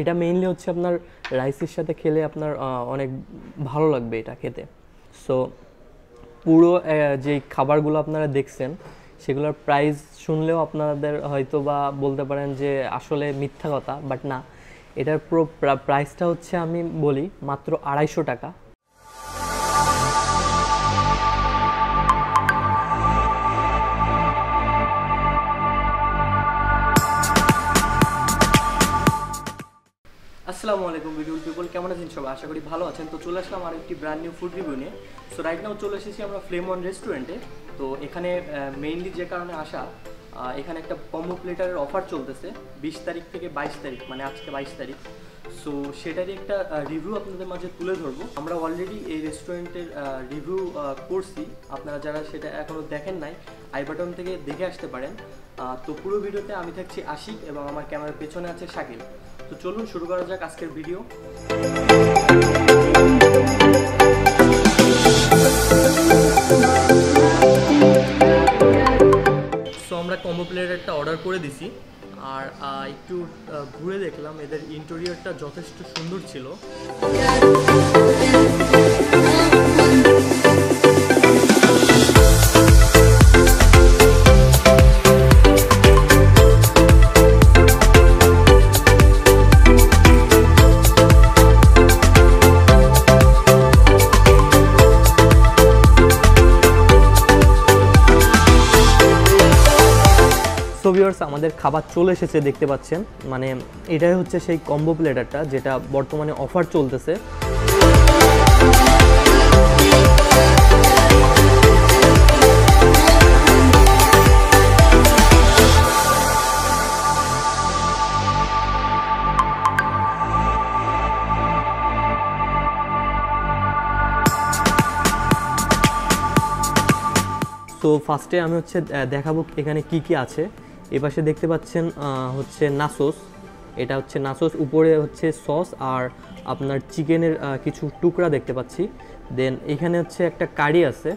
এটা মেইনলি হচ্ছে আপনার রাইসের সাথে খেলে আপনার অনেক ভালো লাগবে এটা খেতে। সো পুরো যে খাবারগুলো আপনারা দেখছেন, সেগুলোর প্রাইস শুনলেও আপনাদের হয়তো বা বলতে পারেন যে আসলে মিথ্যা কথা বাট না। এটার পুরো প্রাইসটা হচ্ছে আমি বলি মাত্র আড়াইশো টাকা। আসসালামু আলাইকুম ভিডিও পিপল কেমন আছেন সবাই? আশা করি ভালো আছেন। তো চলে আসলাম আর একটি ব্র্যান্ড নিউ ফুড রিভিউ নিয়ে। সো রাইট নাও চলে এসেছি আমরা ফ্লেম ওয়ান রেস্টুরেন্টে তো এখানে মেইনলি যে কারণে আসা এখানে একটা কম্বো প্লেটারের অফার চলতেছে, বিশ তারিখ থেকে বাইশ তারিখ মানে আজকে বাইশ তারিখ। সো সেটারই একটা রিভিউ আপনাদের মাঝে তুলে ধরবো। আমরা অলরেডি এই রেস্টুরেন্টের রিভিউ করছি। আপনারা যারা সেটা এখনও দেখেন নাই আই বাটন থেকে দেখে আসতে পারেন। তো পুরো ভিডিওতে আমি থাকছি আশিক এবং আমার ক্যামেরার পেছনে আছে শাকিল। তো চলুন শুরু করা যাক আজকের ভিডিও সো আমরা কম্বো প্লেটারটা অর্ডার করে দিছি। আর একটু ঘুরে দেখলাম এদের ইন্টেরিয়রটা যথেষ্ট সুন্দর ছিল। আমাদের খাবার চলে এসেছে দেখতে পাচ্ছেন। মানে এটাই হচ্ছে সেই কম্বো প্লেটারটা যেটা বর্তমানে অফার চলতেছে। তো ফার্স্টে আমি হচ্ছে দেখাবো এখানে কি কি আছে। এ পাশে দেখতে পাচ্ছেন হচ্ছে নাসোস। এটা হচ্ছে নাসোস, উপরে হচ্ছে সস আর আপনার চিকেনের কিছু টুকরা দেখতে পাচ্ছি। দেন এখানে হচ্ছে একটা কারি আছে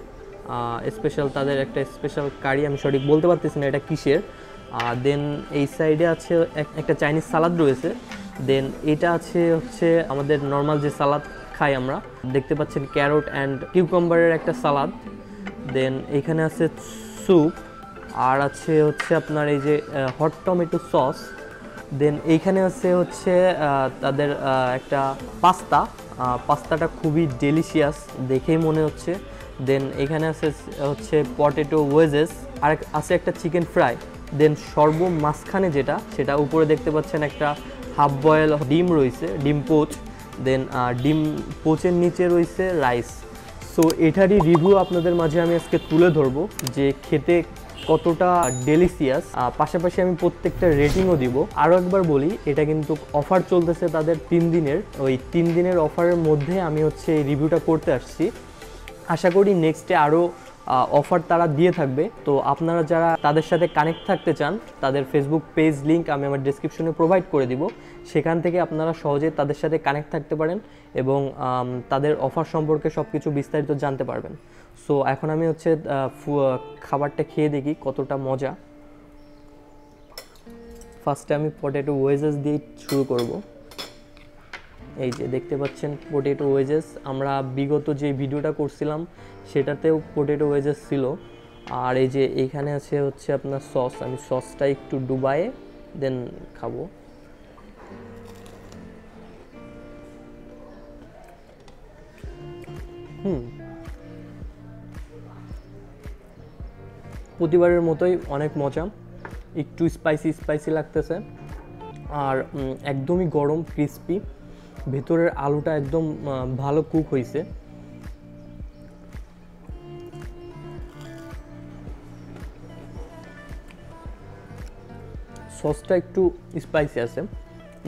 স্পেশাল তাদের একটা স্পেশাল কারি, আমি সঠিক বলতে পারতেছি না এটা কিসের। দেন এই সাইডে আছে একটা চাইনিজ সালাদ রয়েছে। দেন এটা আছে হচ্ছে আমাদের নর্মাল যে সালাদ খাই আমরা, দেখতে পাচ্ছেন ক্যারট অ্যান্ড কিউকাম্বারের একটা সালাদ দেন এখানে আছে স্যুপ আর আছে হচ্ছে আপনার এই যে হট টমেটো সস দেন এইখানে আছে হচ্ছে তাদের একটা পাস্তা পাস্তাটা খুবই ডেলিশিয়াস দেখেই মনে হচ্ছে। দেন এখানে আছে হচ্ছে পটেটো ওয়েজেস আর আছে একটা চিকেন ফ্রাই দেন সর্ব মাঝখানে যেটা, সেটা উপরে দেখতে পাচ্ছেন একটা হাফ বয়েল ডিম রয়েছে, ডিম পোচ দেন ডিম পোচের নিচে রয়েছে রাইস সো এটারই রিভিউ আপনাদের মাঝে আমি আজকে তুলে ধরবো যে খেতে কতটা ডেলিসিয়াস পাশাপাশি আমি প্রত্যেকটা রেটিংও দিব। আরও একবার বলি, এটা কিন্তু অফার চলতেছে তাদের তিন দিনের। ওই তিন দিনের অফারের মধ্যে আমি হচ্ছে এই রিভিউটা করতে আসছি। আশা করি নেক্সটে আরও অফার তারা দিয়ে থাকবে। তো আপনারা যারা তাদের সাথে কানেক্ট থাকতে চান, তাদের ফেসবুক পেজ লিংক আমি আমার ডিসক্রিপশনে প্রোভাইড করে দিব। সেখান থেকে আপনারা সহজে তাদের সাথে কানেক্ট থাকতে পারেন এবং তাদের অফার সম্পর্কে সব কিছু বিস্তারিত জানতে পারবেন। সো এখন আমি হচ্ছে খাবারটা খেয়ে দেখি কতটা মজা। ফার্স্টে আমি পটেটো ওয়েজেস দিয়ে শুরু করব। এই যে দেখতে পাচ্ছেন পোটেটো ওয়েজেস আমরা বিগত যে ভিডিওটা করছিলাম, সেটাতেও পোটেটো ওয়েজেস ছিল। আর এই যে এইখানে আছে হচ্ছে আপনার সস আমি সসটা একটু ডুবায়ে দেন খাব। হুম। প্রতিবারের মতোই অনেক মজা। একটু স্পাইসি স্পাইসি লাগতেছে। আর একদমই গরম ক্রিস্পি ভেতরের আলুটা একদম ভালো কুক হয়েছে সসটা একটু স্পাইসি আছে।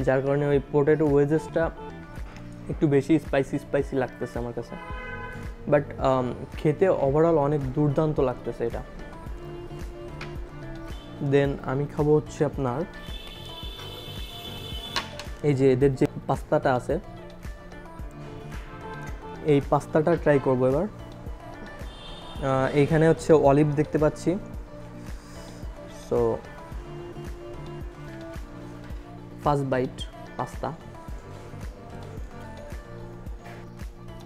যার কারণে ওই পোটেটো ওয়েজেসটা একটু বেশি স্পাইসি স্পাইসি লাগতেছে আমার কাছে। বাট খেতে ওভারঅল অনেক দুর্দান্ত লাগতেছে এটা। দেন আমি খাব হচ্ছে আপনার এই যে এদের যে পাস্তাটা আছে, এই পাস্তাটা ট্রাই করব এবার। এইখানে হচ্ছে অলিভ দেখতে পাচ্ছি। সো ফার্স্ট বাইট পাস্তা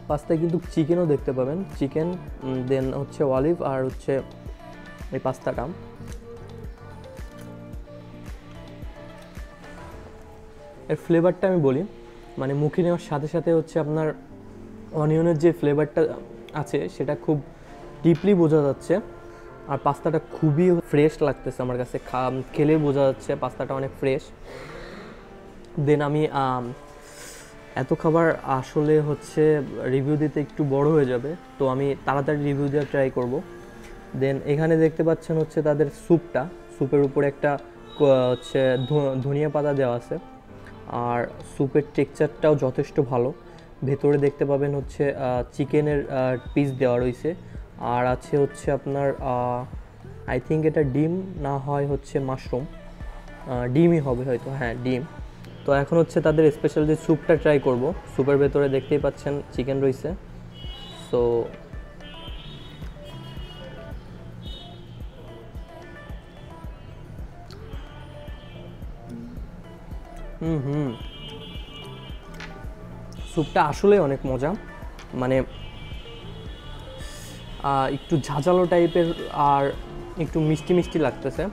পাস্তায় কিন্তু চিকেনও দেখতে পাবেন। চিকেন দেন হচ্ছে অলিভ আর হচ্ছে এই পাস্তাটা। এর ফ্লেভারটা আমি বলি। মানে মুখে নেওয়ার সাথে সাথে হচ্ছে আপনার অনিয়নের যে ফ্লেভারটা আছে, সেটা খুব ডিপলি বোঝা যাচ্ছে। আর পাস্তাটা খুবই ফ্রেশ লাগতেছে আমার কাছে। খা- খেলে বোঝা যাচ্ছে পাস্তাটা অনেক ফ্রেশ দেন আমি এত খাবার আসলে হচ্ছে রিভিউ দিতে একটু বড় হয়ে যাবে। তো আমি তাড়াতাড়ি রিভিউ দেওয়ার ট্রাই করব। দেন এখানে দেখতে পাচ্ছেন হচ্ছে তাদের স্যুপটা স্যুপের উপরে একটা হচ্ছে ধনিয়া পাতা দেওয়া আছে। আর স্যুপের টেক্সচারটাও যথেষ্ট ভালো। ভেতরে দেখতে পাবেন হচ্ছে চিকেনের পিস দেওয়া রয়েছে। আর আছে হচ্ছে আপনার আই থিঙ্ক এটা ডিম না হয় হচ্ছে মাশরুম ডিমই হবে হয়তো হ্যাঁ ডিম। তো এখন হচ্ছে তাদের স্পেশাল যে স্যুপটা ট্রাই করব স্যুপের ভেতরে দেখতেই পাচ্ছেন চিকেন রয়েছে। So hmm hmm. স্যুপটা আসলে অনেক মজা। মানে একটু ঝাঁঝালো টাইপের আর একটু মিষ্টি মিষ্টি লাগতেছে।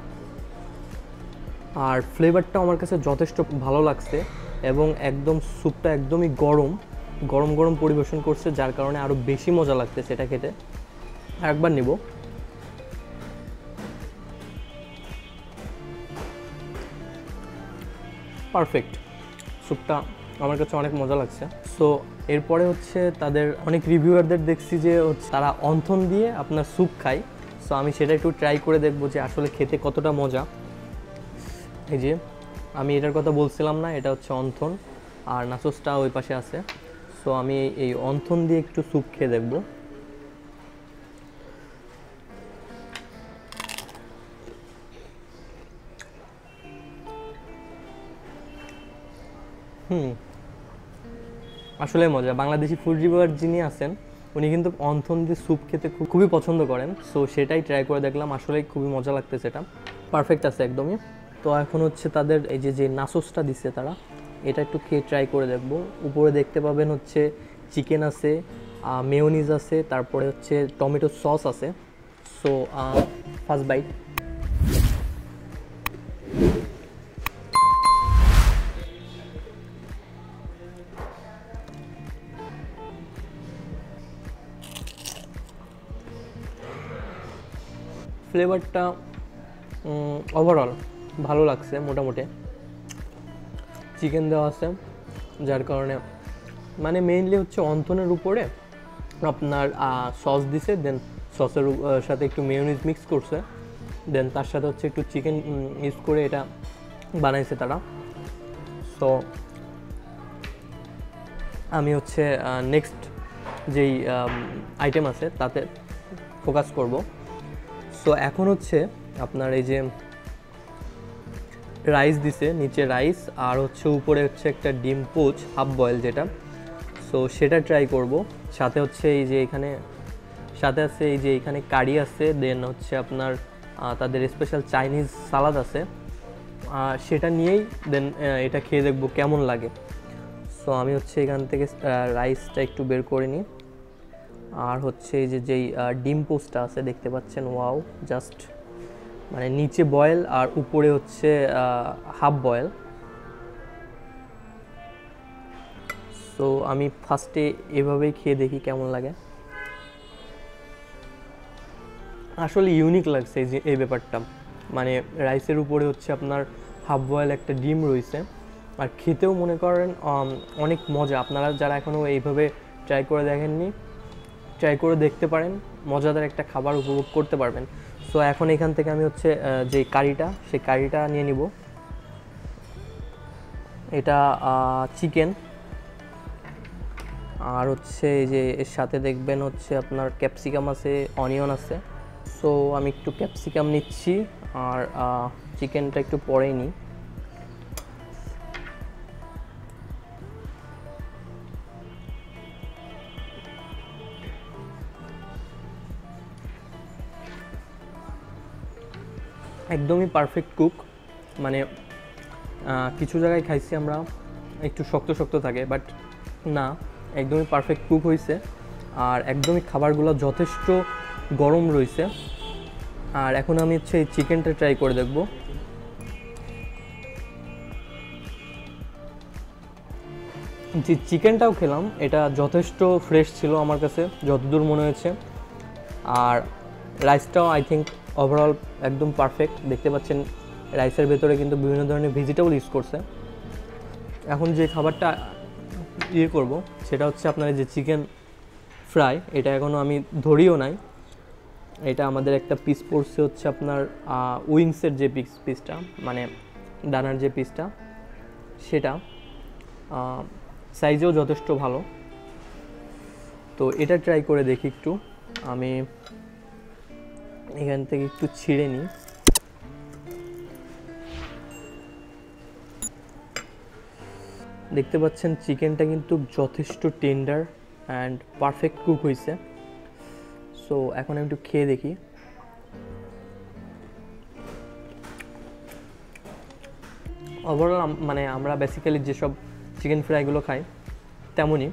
আর ফ্লেভারটা আমার কাছে যথেষ্ট ভালো লাগছে এবং একদম স্যুপটা একদমই গরম গরম গরম পরিবেশন করছে, যার কারণে আরও বেশি মজা লাগতেছে এটা খেতে। একবার নিব। পারফেক্ট স্যুপটা আমার কাছে অনেক মজা লাগছে। সো এরপরে হচ্ছে তাদের অনেক রিভিউয়ারদের দেখছি যে হচ্ছে তারা অন্থন দিয়ে আপনার স্যুপ খায়। সো আমি সেটা একটু ট্রাই করে দেখব যে আসলে খেতে কতটা মজা। এই যে, আমি এটার কথা বলছিলাম না, এটা হচ্ছে অন্থন। আর নাচোসটা ওই পাশে আছে। সো আমি এই অন্থন দিয়ে একটু স্যুপ খেয়ে দেখব। হুম। আসলে মজা। বাংলাদেশি ফুড রিভিউয়ার যিনি আছেন, উনি কিন্তু অন্থন দিয়ে স্যুপ খেতে খুব খুবই পছন্দ করেন। সো সেটাই ট্রাই করে দেখলাম। আসলেই খুবই মজা লাগতেছে এটা। পারফেক্ট আছে একদমই। তো এখন হচ্ছে তাদের এই যে যে নাসোসটা দিচ্ছে তারা, এটা একটু খেয়ে ট্রাই করে দেখব। উপরে দেখতে পাবেন হচ্ছে চিকেন আছে মেয়োনিজ আছে, তারপরে হচ্ছে টমেটো সস আছে। সো ফার্স্ট বাইট ফ্লেভারটা ওভারঅল ভালো লাগছে মোটামুটি। চিকেন দেওয়া আছে, যার কারণে মানে মেইনলি হচ্ছে অন্থনের উপরে আপনার সস দিছে দেন সসের সাথে একটু মেয়োনিজ মিক্স করছে দেন তার সাথে হচ্ছে একটু চিকেন ইউজ করে এটা বানাইছে তারা। সো আমি হচ্ছে নেক্সট যেই আইটেম আছে তাতে ফোকাস করব। সো এখন হচ্ছে আপনার এই যে রাইস দিছে, নিচে রাইস আর হচ্ছে উপরে হচ্ছে একটা ডিম পোচ, হাফ বয়েল যেটা। সো সেটা ট্রাই করব। সাথে হচ্ছে এই যে এখানে, সাথে আছে এই যে এখানে কারি আছে দেন হচ্ছে আপনার তাদের স্পেশাল চাইনিজ সালাদ আছে। সেটা নিয়েই দেন এটা খেয়ে দেখব কেমন লাগে। সো আমি হচ্ছে এখান থেকে রাইসটা একটু বের করে নিই। আর হচ্ছে এই যে যেই ডিম পোস্টটা আছে, দেখতে পাচ্ছেন, ওয়াও, জাস্ট মানে নিচে বয়েল আর উপরে হচ্ছে হাফ বয়েল। সো আমি ফার্স্টে এভাবেই খেয়ে দেখি কেমন লাগে। আসলে ইউনিক লাগছে এই যে, এই ব্যাপারটা। মানে রাইসের উপরে হচ্ছে আপনার হাফ বয়েল একটা ডিম রয়েছে। আর খেতেও মনে করেন অনেক মজা। আপনারা যারা এখনও এইভাবে ট্রাই করে দেখেননি ট্রাই করে দেখতে পারেন, মজাদার একটা খাবার উপভোগ করতে পারবেন। সো এখন এখান থেকে আমি হচ্ছে যে কারিটা, সেই কারিটা নিয়ে নিব। এটা চিকেন আর হচ্ছে এই যে এর সাথে দেখবেন হচ্ছে আপনার ক্যাপসিকাম আছে অনিয়ন আছে। সো আমি একটু ক্যাপসিকাম নিচ্ছি, আর চিকেনটা একটু পরেই নিই। একদমই পারফেক্ট কুক মানে কিছু জায়গায় খাইছি আমরা, একটু শক্ত শক্ত থাকে বাট না, একদমই পারফেক্ট কুক হয়েছে আর একদমই খাবারগুলো যথেষ্ট গরম রয়েছে আর এখন আমি হচ্ছে এই চিকেনটা ট্রাই করে দেখব। যে চিকেনটাও খেলাম, এটা যথেষ্ট ফ্রেশ ছিল আমার কাছে, যতদূর মনে হয়েছে। আর রাইসটাও আই থিঙ্ক ওভারঅল একদম পারফেক্ট দেখতে পাচ্ছেন রাইসের ভেতরে কিন্তু বিভিন্ন ধরনের ভেজিটেবল ইউজ করছে। এখন যে খাবারটা ইয়ে করব, সেটা হচ্ছে আপনার যে চিকেন ফ্রাই এটা এখনও আমি ধরিও নাই। এটা আমাদের একটা পিস পড়ছে হচ্ছে আপনার উইংসের যে পিস পিসটা মানে ডানার যে পিসটা সেটা সাইজেও যথেষ্ট ভালো। তো এটা ট্রাই করে দেখি একটু। আমি এখান থেকে একটু ছিঁড়ে নিই। দেখতে পাচ্ছেন চিকেনটা কিন্তু যথেষ্ট টেন্ডার অ্যান্ড পারফেক্ট কুক হয়েছে সো এখন আমি একটু খেয়ে দেখি। ওভারঅল মানে আমরা বেসিক্যালি যেসব চিকেন ফ্রাইগুলো খাই, তেমনই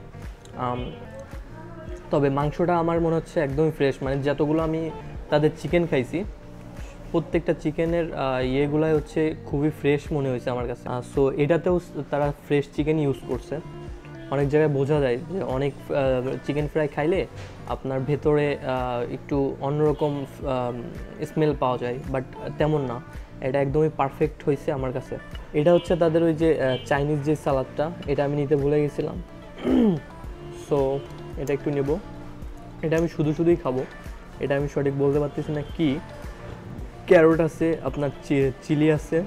তবে মাংসটা আমার মনে হচ্ছে একদমই ফ্রেশ মানে যতগুলো আমি তাদের চিকেন খাইছি। প্রত্যেকটা চিকেনের ইয়েগুলাই হচ্ছে খুবই ফ্রেশ মনে হয়েছে আমার কাছে। সো এটাতেও তারা ফ্রেশ চিকেন ইউজ করছে। অনেক জায়গায় বোঝা যায় যে অনেক চিকেন ফ্রাই খাইলে আপনার ভেতরে একটু অন্যরকম স্মেল পাওয়া যায় বাট তেমন না। এটা একদমই পারফেক্ট হয়েছে আমার কাছে। এটা হচ্ছে তাদের ওই যে চাইনিজ যে সালাদটা, এটা আমি নিতে ভুলে গেছিলাম। সো এটা একটু নেব। এটা আমি শুধু শুধুই খাব। এটা আমি সঠিক বলতে পারতেছি না কি? ক্যারোট আছে, আপনার চিলি আছে।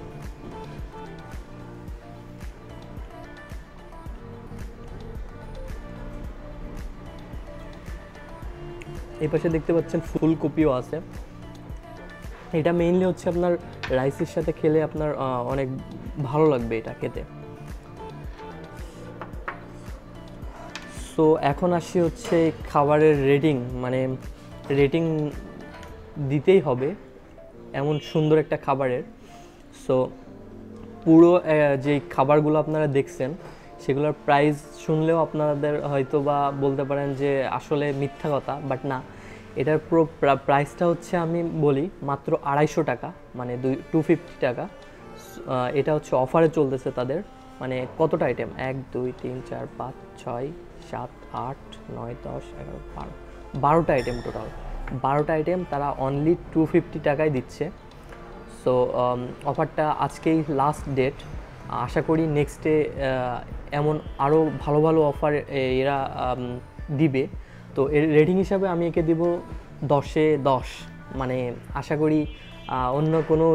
এই পাশে দেখতে পাচ্ছেন ফুলকপিও আছে। এটা মেইনলি হচ্ছে আপনার রাইসের সাথে খেলে আপনার অনেক ভালো লাগবে এটা খেতে। সো এখন আসি হচ্ছে খাবারের রেটিং মানে রেটিং দিতেই হবে এমন সুন্দর একটা খাবারের। সো পুরো যে খাবারগুলো আপনারা দেখছেন, সেগুলোর প্রাইস শুনলেও আপনাদের হয়তো বা বলতে পারেন যে আসলে মিথ্যা কথা বাট না। এটার পুরো প্রাইসটা হচ্ছে আমি বলি মাত্র আড়াইশো টাকা মানে দুই টু ফিফটি টাকা। এটা হচ্ছে অফারে চলতেছে তাদের মানে কতটা আইটেম এক, দুই, তিন, চার, পাঁচ, ছয়, সাত, আট, নয়, দশ, এগারো, বারো। বারোটা আইটেম টোটাল বারোটা আইটেম তারা অনলি টু ফিফটি টাকায় দিচ্ছে। সো অফারটা আজকেই লাস্ট ডেট আশা করি নেক্সট ডে এমন আরও ভালো ভালো অফার এরা দিবে। তো এর রেটিং হিসাবে আমি একে দিব দশে দশ। মানে আশা করি অন্য কোনো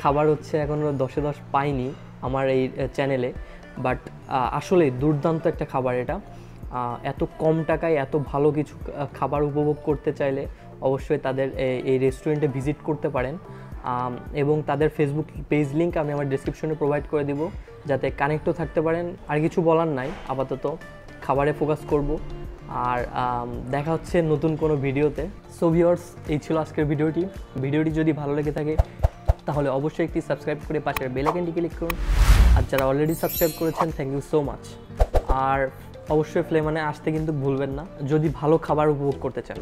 খাবার হচ্ছে এখনও দশে দশ পাইনি আমার এই চ্যানেলে বাট আসলে দুর্দান্ত একটা খাবার এটা। এত কম টাকায় এত ভালো কিছু খাবার উপভোগ করতে চাইলে অবশ্যই তাদের এই রেস্টুরেন্টে ভিজিট করতে পারেন। এবং তাদের ফেসবুক পেজ লিঙ্ক আমি আমার ডিসক্রিপশনে প্রোভাইড করে দিব, যাতে কানেক্টও থাকতে পারেন। আর কিছু বলার নাই, আপাতত খাবারে ফোকাস করব। আর দেখা হচ্ছে নতুন কোনো ভিডিওতে। সো ভিওর্স এই ছিল আজকের ভিডিওটি। ভিডিওটি যদি ভালো লেগে থাকে, তাহলে অবশ্যই একটি সাবস্ক্রাইব করে পাশের বেলাইকনটি ক্লিক করুন। আর যারা অলরেডি সাবস্ক্রাইব করেছেন থ্যাংক ইউ সো মাচ আর অবশ্যই ফ্লেমানে আসতে কিন্তু ভুলবেন না যদি ভালো খাবার উপভোগ করতে চান।